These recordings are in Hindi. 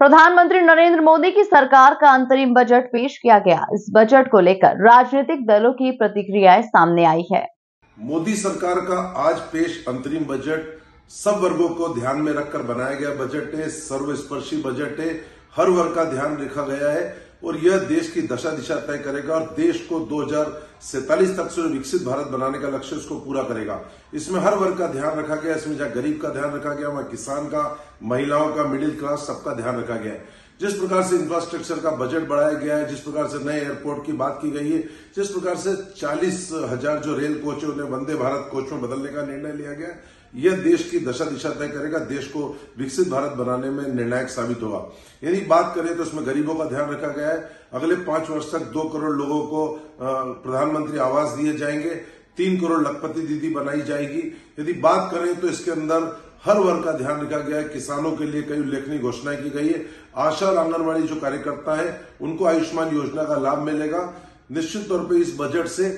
प्रधानमंत्री नरेंद्र मोदी की सरकार का अंतरिम बजट पेश किया गया। इस बजट को लेकर राजनीतिक दलों की प्रतिक्रियाएँ सामने आई है। मोदी सरकार का आज पेश अंतरिम बजट सब वर्गों को ध्यान में रखकर बनाया गया बजट है, सर्वस्पर्शी बजट है, हर वर्ग का ध्यान रखा गया है। और यह देश की दशा दिशा तय करेगा और देश को दो तक से विकसित भारत बनाने का लक्ष्य उसको पूरा करेगा। इसमें हर वर्ग का ध्यान रखा गया, इसमें जहाँ गरीब का ध्यान रखा गया, वहाँ किसान का, महिलाओं का, मिडिल क्लास सबका ध्यान रखा गया। है जिस प्रकार से इंफ्रास्ट्रक्चर का बजट बढ़ाया गया है, जिस प्रकार से नए एयरपोर्ट की बात की गई है, जिस प्रकार से चालीस हज़ार जो रेल कोच है उन्हें वंदे भारत कोच में बदलने का निर्णय लिया गया, यह देश की दशा दिशा तय करेगा, देश को विकसित भारत बनाने में निर्णायक साबित होगा। यदि बात करें तो इसमें गरीबों का ध्यान रखा गया है। अगले पाँच वर्ष तक दो करोड़ लोगों को प्रधानमंत्री आवास दिए जाएँगे, तीन करोड़ लखपति दीदी बनाई जाएगी। यदि बात करें तो इसके अंदर हर वर्ग का ध्यान रखा गया है। किसानों के लिए कई उल्लेखनीय घोषणाएँ की गई है। आशा और आंगनबाड़ी जो कार्यकर्ता है, उनको आयुष्मान योजना का लाभ मिलेगा। निश्चित तौर पर इस बजट से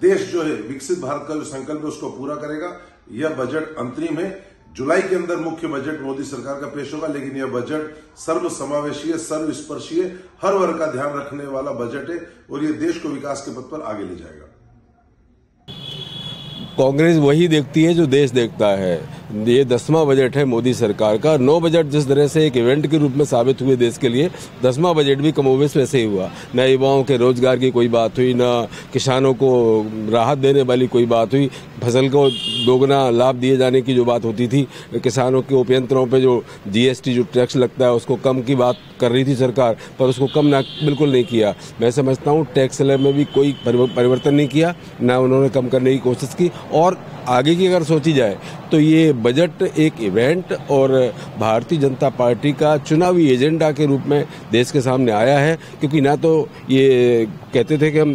देश जो है, विकसित भारत का जो संकल्प है, उसको पूरा करेगा। यह बजट अंतरिम है। जुलाई के अंदर मुख्य बजट मोदी सरकार का पेश होगा, लेकिन यह बजट सर्व सर्वस्पर्शीय, हर वर्ग का ध्यान रखने वाला बजट है और यह देश को विकास के पथ पर आगे ले जाएगा। कांग्रेस वही देखती है जो देश देखता है। ये दसवां बजट है मोदी सरकार का। नौ बजट जिस तरह से एक इवेंट के रूप में साबित हुए देश के लिए, दसवां बजट भी कमोवेश वैसे ही हुआ। न युवाओं के रोज़गार की कोई बात हुई, न किसानों को राहत देने वाली कोई बात हुई। फ़सल को दोगुना लाभ दिए जाने की जो बात होती थी, किसानों के उपयंत्रों पर जो जीएसटी जो टैक्स लगता है, उसको कम की बात कर रही थी सरकार, पर उसको कम ना, बिल्कुल नहीं किया। मैं समझता हूँ टैक्स में भी कोई परिवर्तन नहीं किया, ना उन्होंने कम करने की कोशिश की और आगे की अगर सोची जाए तो ये बजट एक इवेंट और भारतीय जनता पार्टी का चुनावी एजेंडा के रूप में देश के सामने आया है, क्योंकि ना तो ये कहते थे कि हम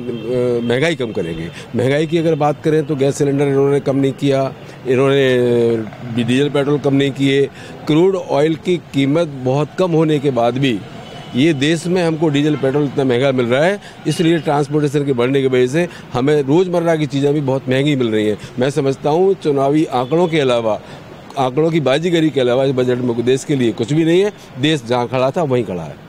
महँगाई कम करेंगे। महँगाई की अगर बात करें तो गैस सिलेंडर इन्होंने कम नहीं किया, इन्होंने डीजल पेट्रोल कम नहीं किए। क्रूड ऑयल की कीमत बहुत कम होने के बाद भी ये देश में हमको डीजल, पेट्रोल इतना महँगा मिल रहा है, इसलिए ट्रांसपोर्टेशन के बढ़ने की वजह से हमें रोज़मर्रा की चीज़ें भी बहुत महँगी मिल रही हैं। मैं समझता हूँ चुनावी आंकड़ों के अलावा, आंकड़ों की बाजीगरी के अलावा इस बजट में देश के लिए कुछ भी नहीं है। देश जहाँ खड़ा था, वहीं खड़ा है।